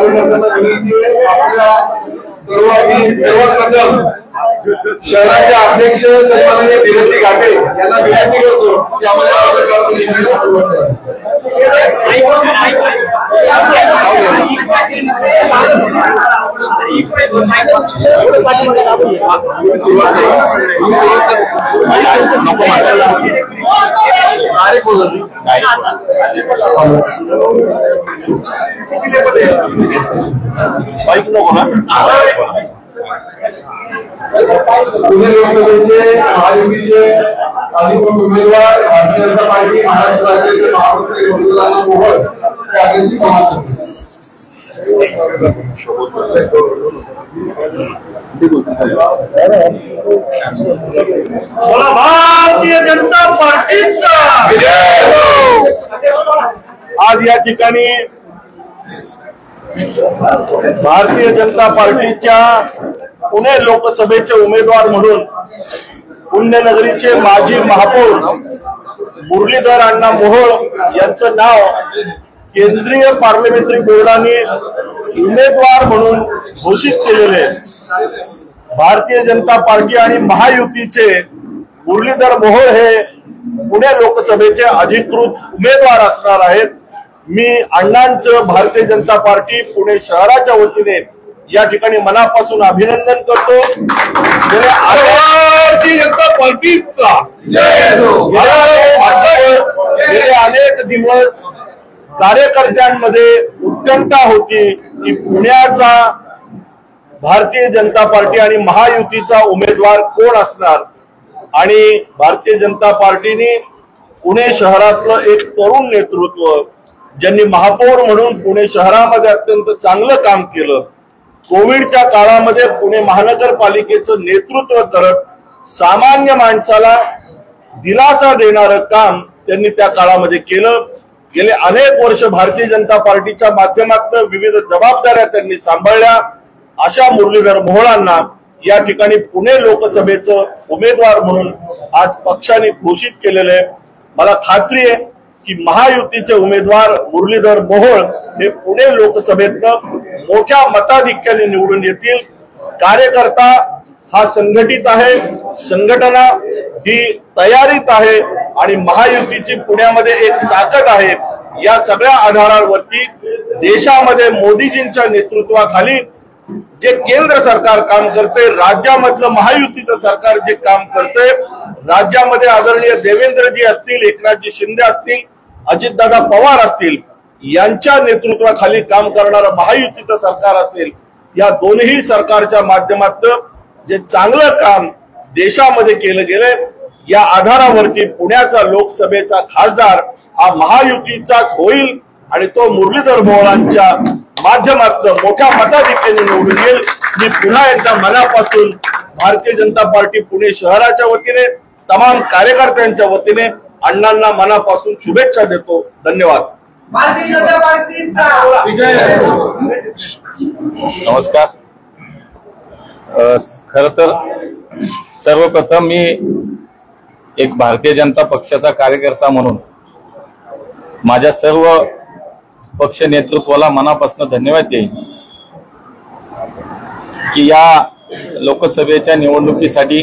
विनंती आहे आपल्या सर्वप्रथम शहराचे अध्यक्ष सन्माननीय विनंती घाटे यांना विनंती करतो की आम्हाला पत्रकार परिषदेला सुरुवात लोकसभेचे महायुतीचे अधिकृत उमेदवार भारतीय जनता पार्टी महाराष्ट्र राज्याचे महामंत्री मंजुलाना मोहोळ हे आदेशी समाज बोला भारतीय जनता पार्टीचा आज या ठिकाणी भारतीय जनता पार्टीच्या पुणे लोकसभेचे उमेदवार म्हणून पुण्यनगरीचे माजी महापौर मुरलीधर अण्णा मोहोळ यांचं नाव केंद्रीय पार्लमेंटरी बोर्डाने उमेदवार म्हणून घोषित केलेले. भारतीय जनता पार्टी आणि महायुतीचे मुरलीधर मोहोळ हे पुणे लोकसभेचे अधिकृत उमेदवार असणार आहेत. मी अण्णांचं भारतीय जनता पार्टी पुणे शहराच्या वतीने या ठिकाणी मनापासून अभिनंदन करतो. भारतीय जनता पार्टीचा. अनेक दिवस कार्यकर्त्यांमध्ये उत्कंठा होती की पुण्याचा भारतीय जनता पार्टी आणि महायुतीचा उमेदवार कोण असणार? आणि भारतीय जनता पार्टीने पुणे शहरातलं एक तरुण नेतृत्व ज्यांनी महापौर म्हणून पुणे शहरामध्ये अत्यंत चांगलं काम केलं कोविडच्या काळामध्ये पुणे महानगरपालिकेचं नेतृत्व करत सामान्य माणसाला दिलासा देणारं काम त्यांनी त्या काळामध्ये केलं. गेले अनेक वर्ष भारतीय जनता पार्टीच्या माध्यमातून विविध जबाबदाऱ्या त्यांनी सांभाळल्या. अशा मुरलीधर मोहोळांना या ठिकाणी पुणे लोकसभेचं उमेदवार म्हणून आज पक्षाने घोषित केलेलं आहे. मला खात्री आहे की महायुतीचे उमेदवार मुरलीधर मोहोळ हे पुणे लोकसभेतनं मोठ्या मताधिक्याने निवडून येतील. कार्यकर्ता हा संघटित आहे. संघटना ही तयारीत आहे आणि महायुतीची पुण्यामध्ये एक ताकद आहे. या सगळ्या आधारावरती देशामध्ये मोदीजींच्या नेतृत्वाखाली जे केंद्र सरकार काम करते राज्यामधलं महायुतीचं सरकार जे काम करते राज्यामध्ये आदरणीय देवेंद्रजी असतील एकनाथजी शिंदे असतील अजितदादा पवार असतील यांच्या नेतृत्वाखाली काम करणारं महायुतीचं सरकार असेल या दोन्ही सरकारच्या माध्यमातून जे चांगलं काम देशामध्ये केलं गेलंय या आधारावरती पुण्याचा लोकसभेचा खासदार हा महायुतीचाच होईल आणि तो मुरलीधर मोहोळांच्या माध्यमातून मोठ्या मताधिक्याने निवडून येईल. मी पुन्हा एकदा मनापासून भारतीय जनता पार्टी पुणे शहराच्या वतीने तमाम कार्यकर्त्यांच्या वतीने अण्णांना मनापासून शुभेच्छा देतो. धन्यवाद. भारतीय जनता पार्टीचा नमस्कार. खरं तर सर्वप्रथम मी एक भारतीय जनता पक्षाचा कार्यकर्ता म्हणून माझ्या सर्व पक्ष नेतृत्वाला मनापासून धन्यवाद देईन की या लोकसभेच्या निवडणुकीसाठी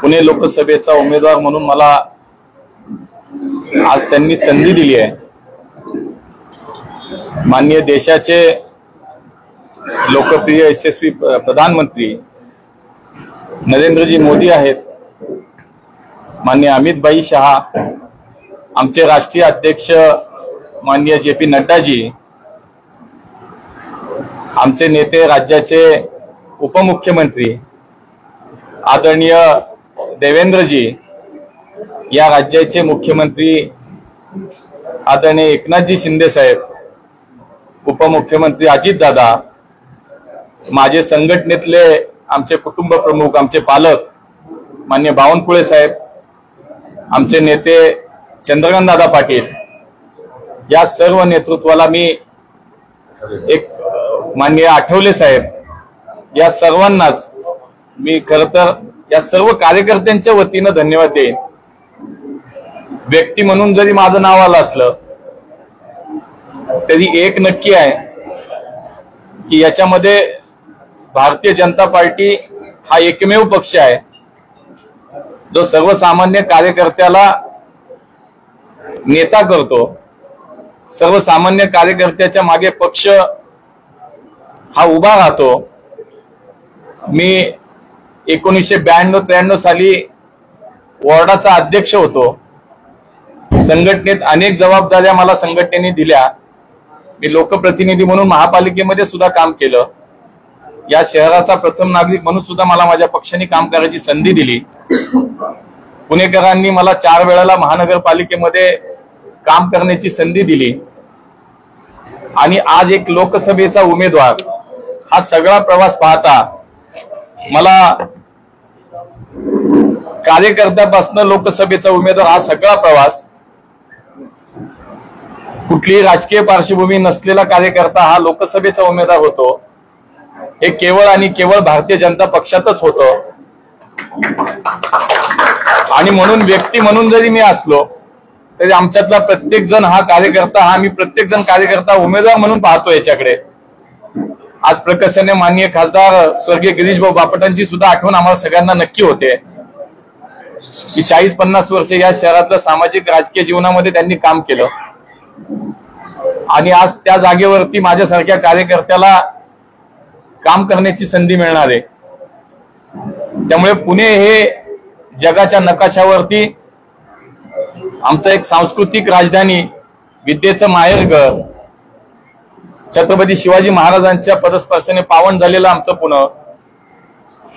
पुणे लोकसभेचा उमेदवार म्हणून मला आज त्यांनी संधी दिली आहे. माननीय देशाचे लोकप्रिय यशस्वी प्रधानमंत्री नरेंद्रजी मोदी आहेत. माननीय अमितभाई शहा आमचे राष्ट्रीय अध्यक्ष माननीय जे पी नड्डाजी आमचे नेते राज्याचे उपमुख्यमंत्री आदरणीय देवेंद्रजी या राज्याचे मुख्यमंत्री आदरणीय एकनाथजी शिंदे साहेब उपमुख्यमंत्री अजितदादा माझे संघटनेतले आमचे कुटुंब प्रमुख आमचे पालक मान्य बावनकुळे साहेब आमचे नेते चंद्रकांत दादा पाटील या सर्व नेतृत्वाला मी एक मान्य आठवले साहेब या सर्वांनाच मी खर तर या सर्व कार्यकर्त्यांच्या वतीनं धन्यवाद देईन. व्यक्ती म्हणून जरी माझं नाव आलं असलं तरी एक नक्की आहे की याच्यामध्ये भारतीय जनता पार्टी हा एकमेव पक्ष आहे. जो सर्वसामान्य कार्यकर्त्याला नेता करतो सर्वसामान्य कार्यकर्त्याच्या मागे पक्ष हा उभा राहतो. मी एकोणीसशे ब्याण्णव त्र्याण्णव साली वॉर्डाचा अध्यक्ष होतो. संघटनेत अनेक जबाबदाऱ्या मला संघटनेने दिल्या. मी लोकप्रतिनिधी म्हणून महापालिकेमध्ये सुद्धा काम केलं. या शहराचा प्रथम नागरिक म्हणून सुद्धा मला माझ्या पक्षाने काम करायची संधी दिली. पुणेकरांनी मला चार वेळेला महानगरपालिकेमध्ये काम करण्याची संधी दिली. आणि आज एक लोकसभेचा उमेदवार हा सगळा प्रवास पाहता मला कार्यकर्त्यापासून लोकसभेचा उमेदवार हा सगळा प्रवास कुठलीही राजकीय पार्श्वभूमी नसलेला कार्यकर्ता हा लोकसभेचा उमेदवार होतो. हे केवळ आणि केवळ भारतीय जनता पक्षातच होतं. आणि म्हणून व्यक्ती म्हणून जरी मी असलो तरी आमच्यातला प्रत्येक जण हा कार्यकर्ता हा मी प्रत्येक जण कार्यकर्ता उमेदवार म्हणून पाहतो याच्याकडे. आज प्रकर्षाने माननीय खासदार स्वर्गीय गिरीश भाऊ बापटांची सुद्धा आठवण आम्हाला सगळ्यांना नक्की होते. की चाळीस पन्नास वर्ष या शहरातल्या सामाजिक राजकीय जीवनामध्ये त्यांनी काम केलं. आणि आज त्या जागेवरती माझ्यासारख्या कार्यकर्त्याला काम करण्याची संधी मिळणार आहे. त्यामुळे पुणे हे जगाच्या नकाशावरती आमचं एक सांस्कृतिक राजधानी विद्येचं माहेरघर छत्रपती शिवाजी महाराजांच्या पदस्पर्शाने पावन झालेलं आमचं पुणे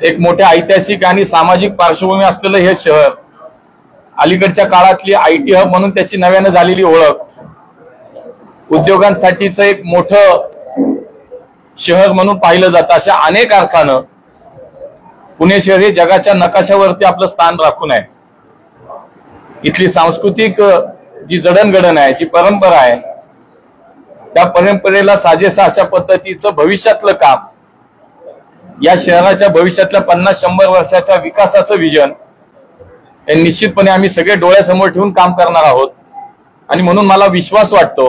एक मोठ्या ऐतिहासिक आणि सामाजिक पार्श्वभूमी असलेलं हे शहर अलीकडच्या काळातली आय टी हब म्हणून त्याची नव्यानं झालेली ओळख उद्योगांसाठीचं एक मोठं शहर म्हणून पाहिलं जातं अशा अनेक अर्थानं पुणे शहर हे जगाच्या नकाशावरती आपलं स्थान राखून आहे. इथली सांस्कृतिक जी जडणघडण आहे जी परंपरा आहे त्या परंपरेला साजेसा अशा पद्धतीचं भविष्यातलं काम या शहराच्या भविष्यातल्या पन्नास शंभर वर्षाच्या विकासाचं विजन हे निश्चितपणे आम्ही सगळे डोळ्यासमोर ठेवून काम करणार आहोत. आणि म्हणून मला विश्वास वाटतो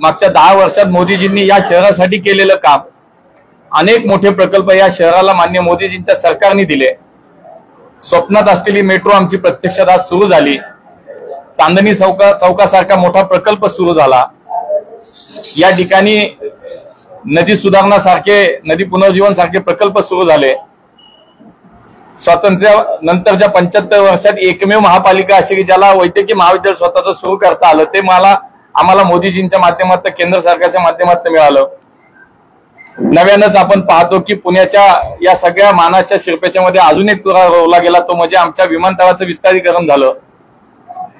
मागच्या दहा वर्षात मोदीजींनी या शहरासाठी केलेलं काम. अनेक मोठे प्रकल्प या शहराला मान्य मोदीजींच्या सरकारने दिले. स्वप्नात असलेली मेट्रो आमची प्रत्यक्षात आज सुरू झाली. चांदणी चौका चौकासारखा मोठा प्रकल्प सुरू झाला. या ठिकाणी नदी सुधारणा सारखे नदी पुनर्जीवन सारखे प्रकल्प सुरू झाले. स्वातंत्र्य नंतरच्या पंच्याहत्तर वर्षात एकमेव महापालिका अशी की ज्याला वैद्यकीय महाविद्यालय स्वतःच सुरू करता आलं. ते मला आम्हाला मोदीजींच्या माध्यमातून केंद्र सरकारच्या माध्यमातून मिळालं. नव्यानंच आपण पाहतो की पुण्याच्या या सगळ्या मानाच्या शिल्पेच्या मध्ये अजून एक तुरा रोवला गेला तो म्हणजे आमच्या विमानतळाचं विस्तारीकरण झालं.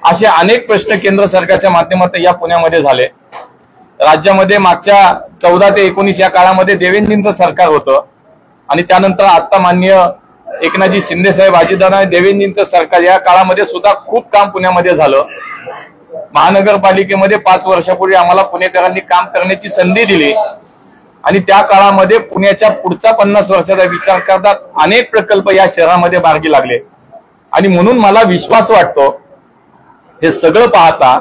असे अनेक प्रश्न केंद्र सरकारच्या माध्यमातून या पुण्यामध्ये झाले. राज्यामध्ये मागच्या चौदा ते एकोणीस या काळामध्ये देवेंद्रजींचं सरकार होतं. आणि त्यानंतर आता मान्य एकनाथजी शिंदे साहेब अजितदादा देवेंद्रजींचं सरकार या काळामध्ये सुद्धा खूप काम पुण्यामध्ये झालं. महानगरपालिकेमध्ये पाच वर्षापूर्वी आम्हाला पुणेकरांनी काम करण्याची संधी दिली. आणि त्या काळामध्ये पुण्याच्या पुढचा पन्नास वर्षाचा विचार करतात अनेक प्रकल्प या शहरामध्ये मार्गी लागले. आणि म्हणून मला विश्वास वाटतो हे सगळं पाहता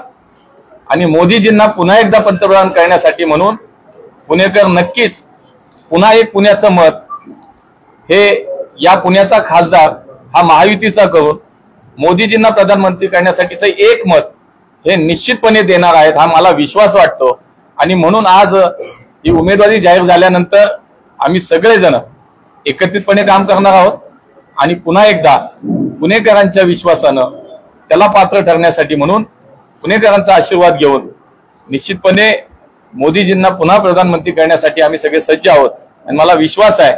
आणि मोदीजींना पुन्हा एकदा पंतप्रधान करण्यासाठी म्हणून पुणेकर नक्कीच पुन्हा एक पुण्याचं मत हे या पुण्याचा खासदार हा महायुतीचा करून मोदीजींना प्रधानमंत्री करण्यासाठीचं एक मत हे निश्चितपणे देणार आहेत हा मला विश्वास वाटतो. आणि म्हणून आज ही उमेदवारी जाहीर झाल्यानंतर आम्ही सगळेजण एकत्रितपणे काम करणार आहोत. आणि पुन्हा एकदा पुणेकरांच्या विश्वासानं त्याला पात्र ठरण्यासाठी म्हणून पुणेकरांचा आशीर्वाद घेऊन निश्चितपणे मोदीजींना पुन्हा प्रधानमंत्री करण्यासाठी आम्ही सगळे सज्ज आहोत. आणि मला विश्वास आहे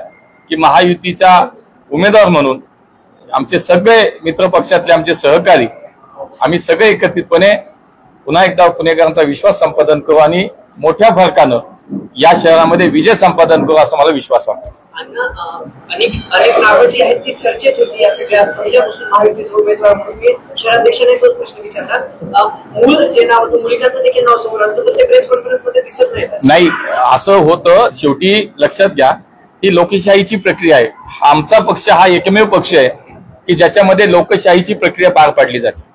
की महायुतीचा उमेदवार म्हणून आमचे सगळे मित्र पक्षातले आमचे सहकारी आम्ही सगळे एकत्रितपणे पुन्हा एकदा पुणेकरांचा विश्वास संपादन करू आणि मोठ्या फरकानं या शहरामध्ये विजय संपादन करू असा मला विश्वास वाटतो. अण्णा अं, अनेक अनेक नावं जी आहेत ती चर्चेत होती या सगळ्या पहिल्यापासून महायुतीचा उमेदवार म्हणून मी शहराध्यक्षाने तोच प्रश्न विचारला. अं, मूळ जे नाव होतं मुलिकाचं देखील नाव समोर आलं होतं, पण ते प्रेस कॉन्फरन्समध्ये दिसत नाही. नाही असं होतं शेवटी लक्षात घ्या ही लोकशाहीची प्रक्रिया आहे. आमचा पक्ष हा एकमेव पक्ष आहे की ज्याच्यामध्ये लोकशाहीची प्रक्रिया पार पाडली जाते.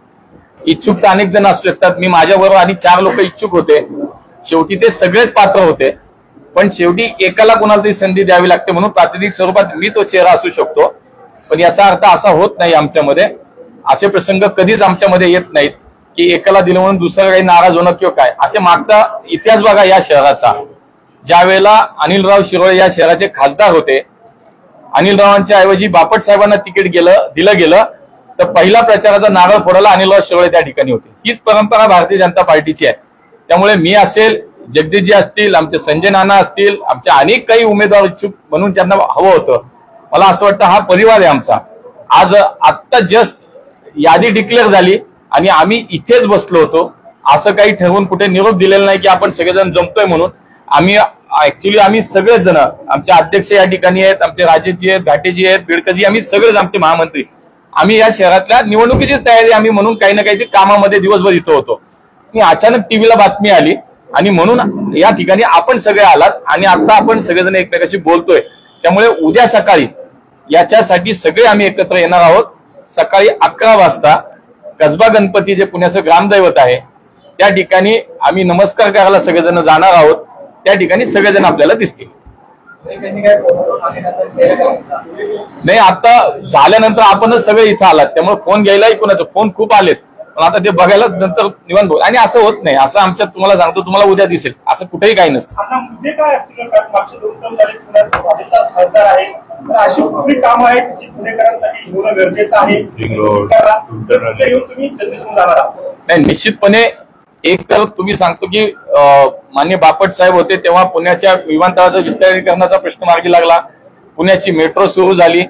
इच्छुक तर अनेक जण असू शकतात. मी माझ्याबरोबर आणि चार लोक इच्छुक होते. शेवटी ते सगळेच पात्र होते. पण शेवटी एकाला कोणाला तरी संधी द्यावी लागते म्हणून प्रातिनिधिक स्वरूपात मी तो चेहरा असू शकतो. पण याचा अर्थ असा होत नाही आमच्यामध्ये. असे प्रसंग कधीच आमच्यामध्ये येत नाहीत की एकाला दिलं म्हणून दुसरा काही नाराज होणं किंवा काय. असे मागचा इतिहास बघा या शहराचा. ज्या वेळेला अनिलराव शिरोळे या शहराचे खासदार होते अनिलरावांच्या ऐवजी बापट साहेबांना तिकीट गेलं दिलं गेलं. तर पहिला प्रचाराचा नारळ फोडायला अनिलराव शिरोळे त्या ठिकाणी होते. हीच परंपरा भारतीय जनता पार्टीची आहे. त्यामुळे मी असेल जगदीशजी असतील आमचे संजय नाना असतील आमच्या अनेक काही उमेदवार इच्छुक म्हणून त्यांना हवं होतं. मला असं वाटतं हा परिवार आहे आमचा. आज आत्ता जस्ट यादी डिक्लेअर झाली आणि आम्ही इथेच बसलो होतो. असं काही ठरवून कुठे निरोप दिलेला नाही की आपण सगळेजण जमतोय म्हणून. आम्ही ऍक्च्युली आम्ही सगळेच जण आमचे अध्यक्ष या ठिकाणी आहेत आमचे राजेजी आहेत घाटेजी आहेत बिडकजी आम्ही सगळेच आमचे महामंत्री. आम्ही या शहरातल्या निवडणुकीची तयारी आम्ही म्हणून काही ना काही कामामध्ये दिवसभर इथं होतो. मी अचानक टीव्हीला बातमी आली आणि म्हणून या ठिकाणी आपण सगळे आलात आणि आता आपण सगळेजण एकमेकाशी बोलतोय. त्यामुळे उद्या सकाळी याच्यासाठी सगळे आम्ही एकत्र येणार आहोत. सकाळी अकरा वाजता कसबा गणपती जे पुण्याचं ग्रामदैवत आहे त्या ठिकाणी आम्ही नमस्कार करायला सगळेजण जाणार आहोत. त्या ठिकाणी सगळेजण आपल्याला दिसतील. नाही आता झाल्यानंतर आपणच सगळे इथं आलात. त्यामुळे फोन घ्यायलाही कोणाचं? फोन खूप आलेत. पण आता ते बघायला नंतर निवांत बोल आणि असं होत नाही. असं आमच्यात तुम्हाला सांगतो तुम्हाला उद्या दिसेल. असं कुठेही काही नसतं. अशी कुठली कामं आहेत जी पुणेकरांसाठी होणं गरजेचं आहे? नाही निश्चितपणे एक तर तुम्ही सांगतो की मान्य बापट साहेब होते तेव्हा पुण्याच्या विमानतळाचा विस्तारीकरणाचा प्रश्न मार्गी लागला. पुण्याची मेट्रो सुरू झाली.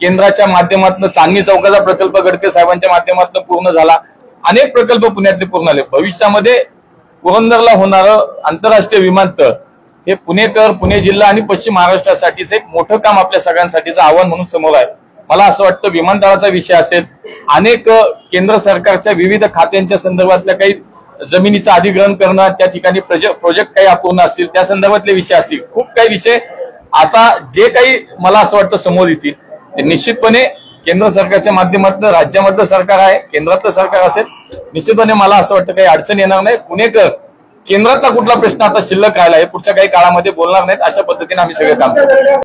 केंद्राच्या माध्यमातून चांदणी चौकाचा प्रकल्प गडके साहेबांच्या माध्यमातून पूर्ण झाला. अनेक प्रकल्प पुण्यातले पूर्ण झाले. भविष्यामध्ये पुरंदरला होणारं आंतरराष्ट्रीय विमानतळ हे पुणेकर पुणे जिल्हा आणि पश्चिम महाराष्ट्रासाठीच एक मोठं काम आपल्या सगळ्यांसाठीचं आव्हान म्हणून समोर आहे. मला असं वाटतं विमानतळाचा विषय असेल. अनेक केंद्र सरकारच्या विविध खात्यांच्या संदर्भातल्या काही जमिनीचं अधिग्रहण करणं त्या ठिकाणी प्रोजेक्ट काही अपूर्ण असतील त्या संदर्भातले विषय असतील. खूप काही विषय आता जे काही मला असं वाटतं समोर येतील ते निश्चितपणे केंद्र सरकारच्या माध्यमातलं राज्यामधलं सरकार आहे केंद्रातलं सरकार असेल निश्चितपणे मला असं वाटतं काही अडचण येणार नाही. पुणेकर केंद्रातला कुठला प्रश्न आता शिल्लक राहिला आहे पुढच्या काही काळामध्ये बोलणार नाहीत अशा पद्धतीने आम्ही सगळे काम करतो.